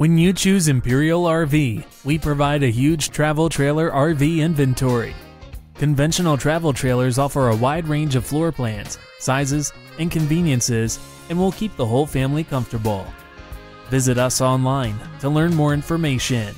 When you choose Imperial RV, we provide a huge travel trailer RV inventory. Conventional travel trailers offer a wide range of floor plans, sizes, and conveniences, and will keep the whole family comfortable. Visit us online to learn more information.